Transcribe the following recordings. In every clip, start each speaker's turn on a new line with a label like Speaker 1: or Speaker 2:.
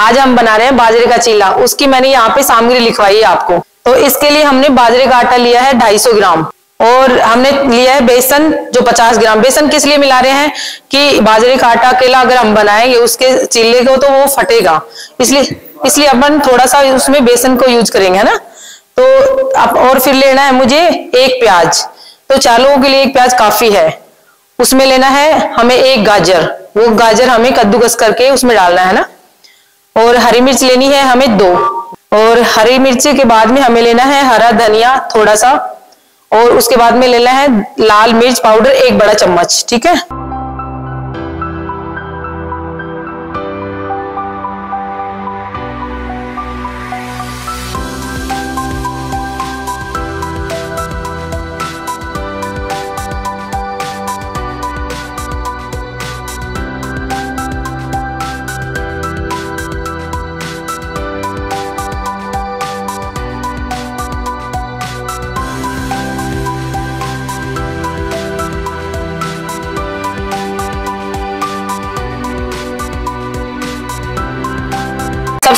Speaker 1: आज हम बना रहे हैं बाजरे का चीला। उसकी मैंने यहाँ पे सामग्री लिखवाई है आपको। तो इसके लिए हमने बाजरे का आटा लिया है 250 ग्राम। और हमने लिया है बेसन, जो 50 ग्राम। बेसन किस लिए मिला रहे हैं कि बाजरे का आटा अकेला अगर हम बनाएँगे, उसके चीले को तो वो फटेगा। इसलिए इसलिए अपन थोड़ा सा उसमें बेसन को यूज़ करेंगे, है ना? तो अब और फिर लेना है मुझे एक प्याज। तो चार लोगों के लिए एक प्याज काफ़ी है। उसमें लेना है हमें एक गाजर। वो गाजर हमें कद्दूकस करके उसमें डालना है ना? और हरी मिर्च लेनी है हमें दो। और हरी मिर्च के बाद में हमें लेना है हरा धनिया थोड़ा सा, और उसके बाद में लेना है लाल मिर्च पाउडर एक बड़ा चम्मच, ठीक है?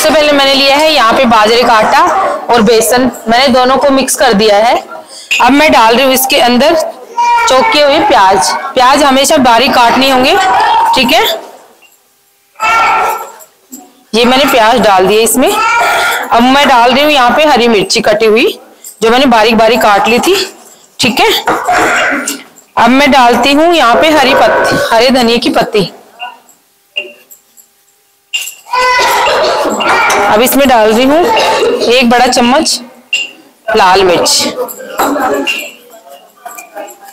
Speaker 1: सबसे पहले मैंने लिया है यहाँ पे बाजरे का आटा और बेसन। मैंने दोनों को मिक्स कर दिया है। अब मैं डाल रही हूँ इसके अंदर चौके हुए प्याज। प्याज हमेशा बारीक काटनी होंगे, ठीक है? ये मैंने प्याज डाल दिए इसमें। अब मैं डाल रही हूँ यहाँ पे हरी मिर्ची कटी हुई, जो मैंने बारीक बारीक काट ली थी, ठीक है? अब मैं डालती हूँ यहाँ पे हरी पत्ती, हरे धनिया की पत्ती। अब इसमें डाल रही हूँ एक बड़ा चम्मच लाल मिर्च।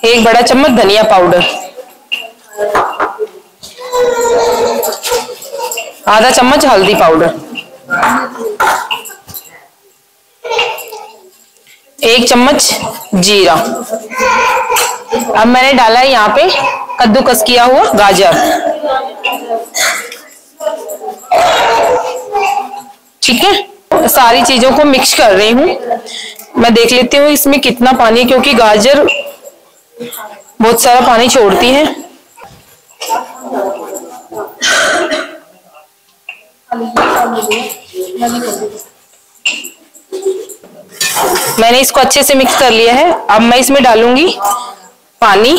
Speaker 1: एक बड़ा चम्मच धनिया पाउडर। आधा चम्मच हल्दी पाउडर। एक चम्मच जीरा। अब मैंने डाला है यहाँ पे कद्दूकस किया हुआ गाजर। ठीक है? सारी चीज़ों को मिक्स कर रही हूँ। मैं देख लेती हूँ इसमें कितना पानी क्योंकि गाजर बहुत सारा पानी छोड़ती है। मैंने इसको अच्छे से मिक्स कर लिया है। अब मैं इसमें डालूँगी पानी,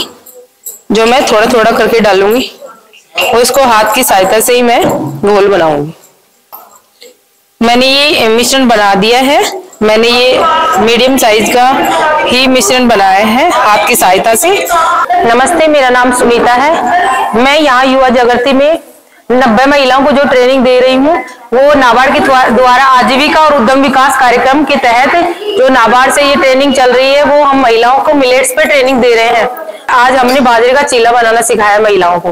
Speaker 1: जो मैं थोड़ा थोड़ा करके डालूँगी। और इसको हाथ की सहायता से ही मैं घोल बनाऊँगी। मैंने ये मिश्रण बना दिया है। मैंने ये मीडियम साइज़ का ही मिश्रण बनाया है आपकी सहायता से। नमस्ते, मेरा नाम सुनीता है। मैं यहाँ युवा जागृति में नब्बे महिलाओं को जो ट्रेनिंग दे रही हूँ, वो नाबार्ड के द्वारा आजीविका और उद्यम विकास कार्यक्रम के तहत जो नाबार्ड से ये ट्रेनिंग चल रही है, वो हम महिलाओं को मिलेट्स पे ट्रेनिंग दे रहे हैं। आज हमने बाजरे का चीला बनाना सिखाया महिलाओं को।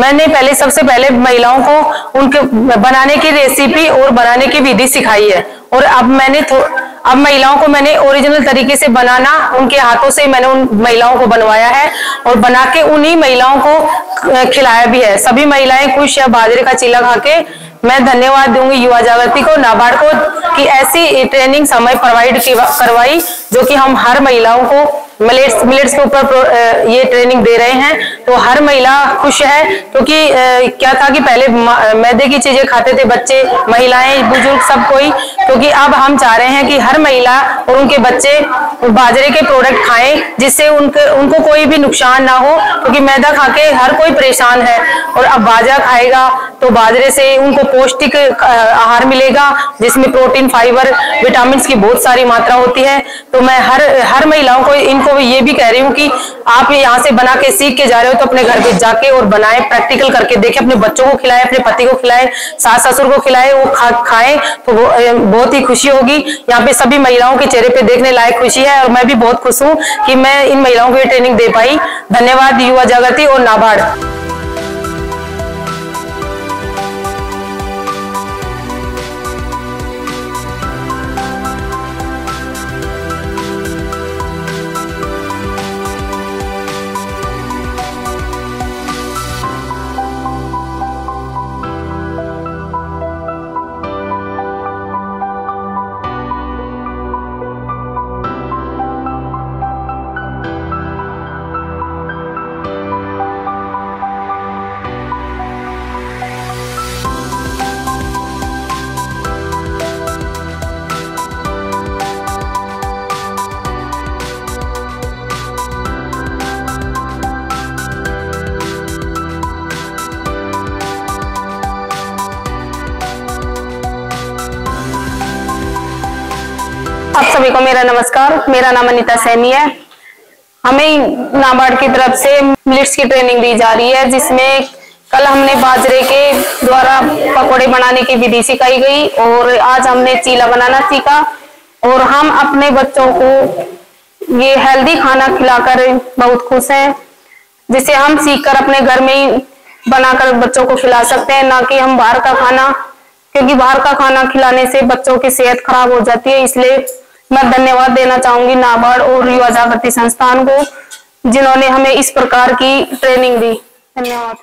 Speaker 1: मैंने पहले सबसे पहले महिलाओं को उनके बनाने की रेसिपी और बनाने की विधि सिखाई है। और अब मैंने अब महिलाओं को मैंने ओरिजिनल तरीके से बनाना उनके हाथों से मैंने उन महिलाओं को बनवाया है और बना के उन्हीं महिलाओं को खिलाया भी है। सभी महिलाएँ खुश है, बाजरे का चीला खा के। मैं धन्यवाद दूँगी युवा जागृति को, नाबार्ड को, कि ऐसी ट्रेनिंग समय प्रोवाइड करवाई, जो कि हम हर महिलाओं को मिलेट्स मिलेट्स के ऊपर ये ट्रेनिंग दे रहे हैं। तो हर महिला खुश है, क्योंकि तो क्या था कि पहले मैदे की चीज़ें खाते थे बच्चे, महिलाएँ, बुज़ुर्ग सब कोई। क्योंकि तो अब हम चाह रहे हैं कि हर महिला और उनके बच्चे बाजरे के प्रोडक्ट खाएँ, जिससे उनके, उनको कोई भी नुकसान ना हो, क्योंकि तो मैदा खा के हर कोई परेशान है। और अब बाजरा खाएगा तो बाजरे से उनको पौष्टिक आहार मिलेगा, जिसमें प्रोटीन फाइबर विटामिन की बहुत सारी मात्रा होती है। तो मैं हर हर महिलाओं को इनको को ये भी कह रही हूँ कि आप यहाँ से बना के सीख के जा रहे हो तो अपने घर पे जाके और बनाए प्रैक्टिकल करके देखे, अपने बच्चों को खिलाए, अपने पति को खिलाए सास ससुर को खिलाए, वो खा, खाए तो बहुत ही खुशी होगी। यहाँ पे सभी महिलाओं के चेहरे पे देखने लायक खुशी है और मैं भी बहुत खुश हूँ की मैं इन महिलाओं को ये ट्रेनिंग दे पाई। धन्यवाद, युवा जागृति और नाबार्ड।
Speaker 2: सभी को मेरा नमस्कार। मेरा नाम अनिता सैनी है। हमें नाबार्ड की तरफ़ से मिलिट्स की ट्रेनिंग दी जा रही है, जिसमें कल हमने बाजरे के द्वारा पकोड़े बनाने की विधि सिखाई गई और आज हमने चीला बनाना सीखा और हम अपने बच्चों को ये हेल्दी खाना खिलाकर बहुत खुश हैं, जिसे हम सीखकर अपने घर में ही बनाकर बच्चों को खिला सकते हैं, ना कि हम बाहर का खाना, क्योंकि बाहर का खाना खिलाने से बच्चों की सेहत खराब हो जाती है, इसलिए मैं धन्यवाद देना चाहूँगी नाबार्ड और युवा जागृति संस्थान को, जिन्होंने हमें इस प्रकार की ट्रेनिंग दी। धन्यवाद।